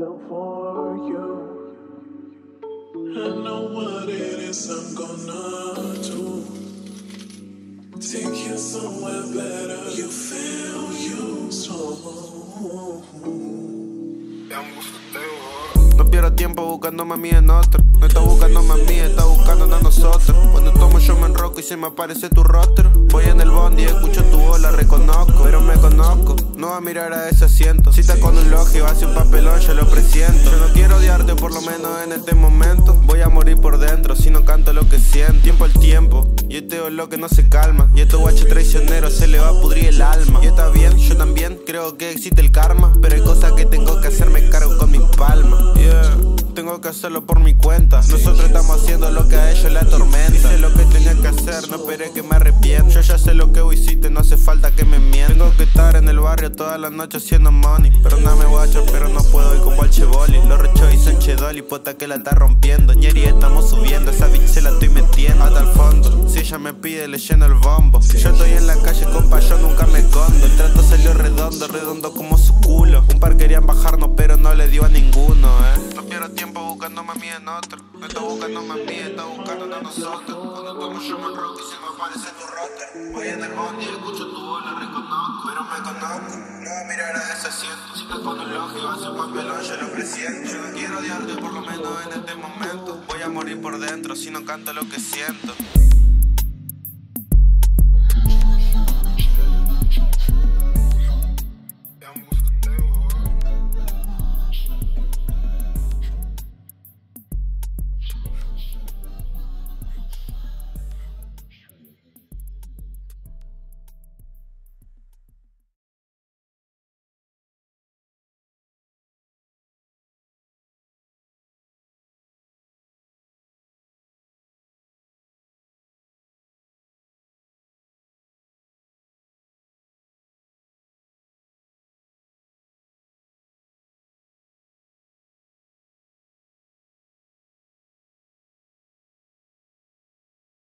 myself for you. I know what it is I'm gonna do. Take you somewhere better. You feel you so. No pierdo tiempo buscando mami en otro. No está buscando mami, está buscando a nosotros. Y se me aparece tu rostro. Voy en el bondi y escucho tu voz, la reconozco. Pero me conozco, no va a mirar a ese asiento. Si está con un logio, hace un papelón, yo lo presiento. Yo no quiero odiarte, por lo menos en este momento. Voy a morir por dentro si no canto lo que siento. Tiempo al tiempo, y este es lo que no se calma. Y este guache traicionero se le va a pudrir el alma. Y está bien, yo también creo que existe el karma. Pero hay cosas que tengo que hacerme tengo que hacerlo por mi cuenta. Nosotros estamos haciendo lo que a ellos le atormenta. Hice lo que tenía que hacer, no esperé que me arrepienta. Yo ya sé lo que hiciste, no hace falta que me mientas. Tengo que estar en el barrio toda la noche haciendo money. Perdóname, guacho, pero no puedo ir como el chevoli. Los rechos Sánchez Dolly, puta que la está rompiendo. Ñeri, estamos subiendo, esa bitch se la estoy metiendo hasta el fondo. Si ella me pide, le lleno el bombo. Un par querían bajarnos, pero no le dio a ninguno, eh. No pierdo tiempo buscando mami en otro. No está buscando mami, está buscando a nosotros. Cuando tomo yo me rock y se me aparece tu roster. Voy en el bondi, escucho tu voz, la reconozco. Pero me conozco, no a mirar a ese asiento. Si te ojo y hace un papelón, yo lo presiento. Yo no quiero odiarte, por lo menos en este momento. Voy a morir por dentro si no canto lo que siento.